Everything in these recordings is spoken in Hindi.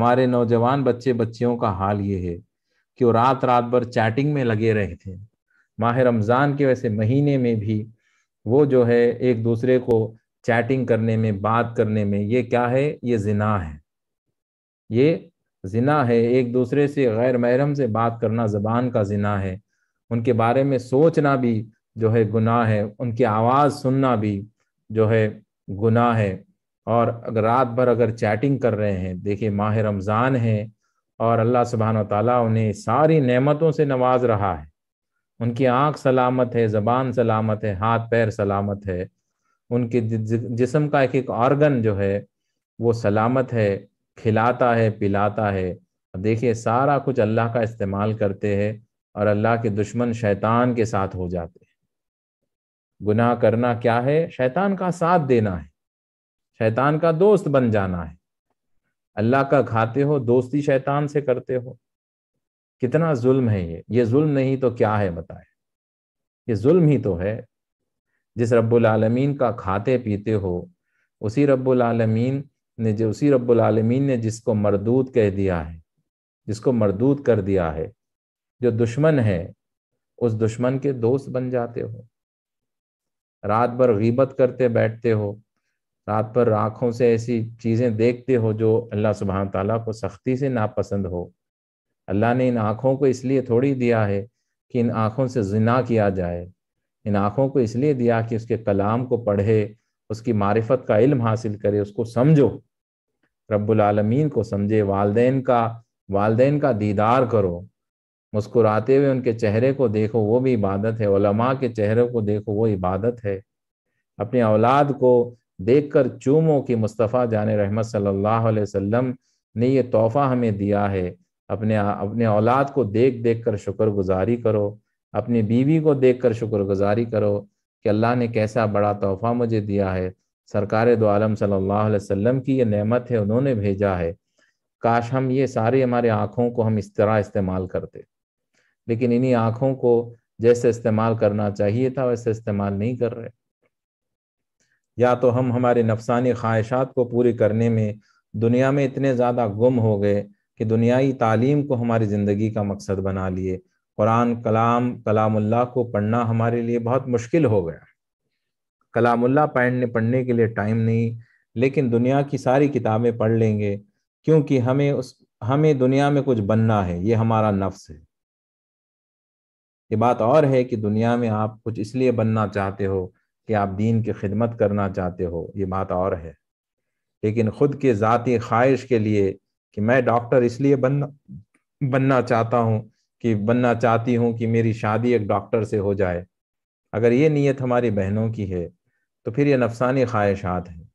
हमारे नौजवान बच्चे बच्चियों का हाल ये है कि वो रात रात भर चैटिंग में लगे रहे थे। माह रमज़ान के वैसे महीने में भी वो जो है एक दूसरे को चैटिंग करने में, बात करने में, ये क्या है? ये जिना है। ये जिना है। एक दूसरे से गैर महरम से बात करना ज़बान का जिना है। उनके बारे में सोचना भी जो है गुनाह है। उनकी आवाज़ सुनना भी जो है गुनाह है। और अगर रात भर अगर चैटिंग कर रहे हैं, देखिए माह रमज़ान है और अल्लाह सुबहान ताला उन्हें सारी नेमतों से नवाज़ रहा है। उनकी आँख सलामत है, ज़बान सलामत है, हाथ पैर सलामत है। उनके जिसम का एक एक ऑर्गन जो है, वो सलामत है, खिलाता है, पिलाता है। देखिए सारा कुछ अल्लाह का इस्तेमाल करते हैं और अल्लाह के दुश्मन शैतान के साथ हो जाते हैं। गुनाह करना क्या है? शैतान का साथ देना है। शैतान का दोस्त बन जाना है। अल्लाह का खाते हो, दोस्ती शैतान से करते हो। कितना जुल्म है ये। ये जुल्म नहीं तो क्या है बताए। ये जुल्म ही तो है। जिस रब्बुल आलमीन का खाते पीते हो, उसी रब्बुल आलमीन ने जो, उसी रब्बुल आलमीन ने जिसको मरदूद कह दिया है, जिसको मरदूद कर दिया है, जो दुश्मन है, उस दुश्मन के दोस्त बन जाते हो। रात भर गीबत करते बैठते हो रात भर आँखों से ऐसी चीज़ें देखते हो जो अल्लाह सुबहान ताला को सख्ती से नापसंद हो। अल्लाह ने इन आँखों को इसलिए थोड़ी दिया है कि इन आँखों से जिना किया जाए। इन आँखों को इसलिए दिया कि उसके कलाम को पढ़े, उसकी मारिफत का इल्म हासिल करे, उसको समझो। रब्बुल आलमीन को समझे, वालदेन का वालदेन का दीदार करो। मुस्कुराते हुए उनके चेहरे को देखो, वो भी इबादत है। के चेहरे को देखो, वो इबादत है। अपनी औलाद को देखकर चूमो कि मुस्तफ़ा जान रहमत सल्लल्लाहु अलैहि वसल्लम ने ये तोहफ़ा हमें दिया है। अपने अपने औलाद को देख देख कर शुक्रगुजारी करो। अपनी बीवी को देख कर शुक्रगुजारी करो कि अल्लाह ने कैसा बड़ा तोहफ़ा मुझे दिया है। सरकार दो आलम सल्लल्लाहु अलैहि की ये नेमत है, उन्होंने भेजा है। काश हम ये सारी हमारे आँखों को हम इस तरह इस्तेमाल करते। लेकिन इन्हीं आँखों को जैसे इस्तेमाल करना चाहिए था, वैसे इस्तेमाल नहीं कर रहे। या तो हम हमारे नफसानी ख्वाहिशात को पूरी करने में दुनिया में इतने ज़्यादा गुम हो गए कि दुनियाई तालीम को हमारी ज़िंदगी का मकसद बना लिए। कुरान, कलाम, कलामुल्लाह को पढ़ना हमारे लिए बहुत मुश्किल हो गया। कलामुल्लाह पढ़ने पढ़ने के लिए टाइम नहीं, लेकिन दुनिया की सारी किताबें पढ़ लेंगे, क्योंकि हमें उस, हमें दुनिया में कुछ बनना है, ये हमारा नफ्स है। ये बात और है कि दुनिया में आप कुछ इसलिए बनना चाहते हो कि आप दीन की खिदमत करना चाहते हो, ये बात और है। लेकिन खुद के ज़ाती ख्वाहिश के लिए कि मैं डॉक्टर इसलिए बनना बनना चाहता हूँ कि बनना चाहती हूँ कि मेरी शादी एक डॉक्टर से हो जाए। अगर ये नीयत हमारी बहनों की है तो फिर ये नफसानी ख्वाहिशात हैं।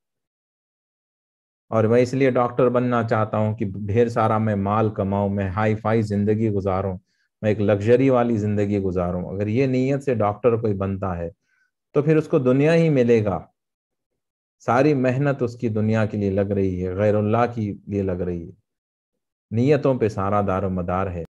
और मैं इसलिए डॉक्टर बनना चाहता हूँ कि ढेर सारा मैं माल कमाऊँ, मैं हाई फाई ज़िंदगी गुजारूँ, मैं एक लग्जरी वाली ज़िंदगी गुजारूँ। अगर ये नीयत से डॉक्टर कोई बनता है तो फिर उसको दुनिया ही मिलेगा। सारी मेहनत उसकी दुनिया के लिए लग रही है, गैरुल्लाह के लिए लग रही है। नीयतों पे सारा दारो मदार है।